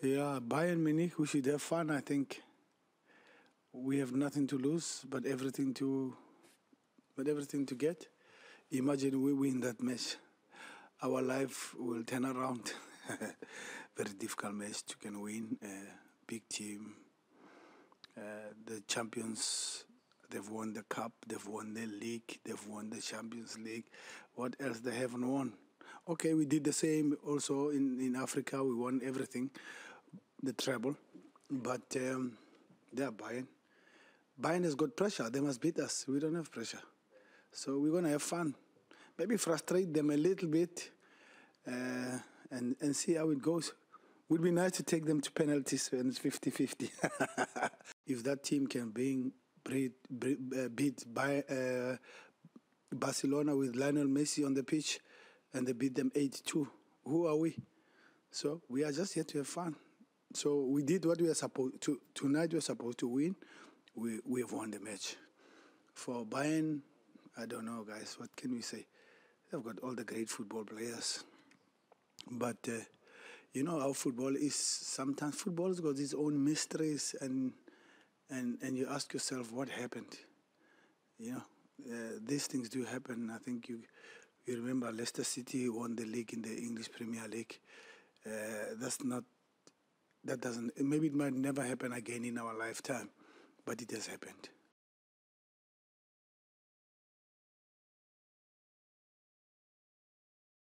Yeah, Bayern Munich, we should have fun. I think we have nothing to lose, but everything to, but everything to get. Imagine we win that match, our life will turn around. Very difficult match. You can win. Big team. Uh, the champions. They've won the cup. They've won the league. They've won the Champions League. What else they haven't won? Okay, we did the same also in, in Africa. We won everything, the treble. But um, they're Bayern. Bayern has got pressure. They must beat us. We don't have pressure. So we're going to have fun. Maybe frustrate them a little bit uh, and, and see how it goes. Would be nice to take them to penalties when it's 50 50. if that team can bring, beat, uh, beat by, uh, Barcelona with Lionel Messi on the pitch, and they beat them 8 2. Who are we? So we are just here to have fun. So we did what we are supposed to. Tonight we are supposed to win. We, we have won the match. For Bayern, I don't know, guys. What can we say? They've got all the great football players. But, uh, you know, how football is sometimes football has got its own mysteries, and, and, and you ask yourself, what happened? You know, uh, these things do happen. I think you you remember Leicester City won the league in the English Premier League. Uh, that's not, that doesn't, maybe it might never happen again in our lifetime, but it has happened.